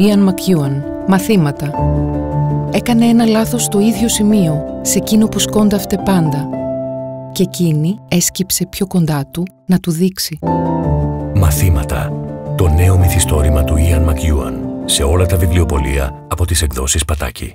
Ιαν Μακιούαν. Μαθήματα. Έκανε ένα λάθος στο ίδιο σημείο, σε εκείνο που σκόνταυτε πάντα. Και εκείνη έσκυψε πιο κοντά του να του δείξει. Μαθήματα. Το νέο μυθιστόρημα του Ιαν Μακιούαν. Σε όλα τα βιβλιοπολία από τις εκδόσεις Πατάκη.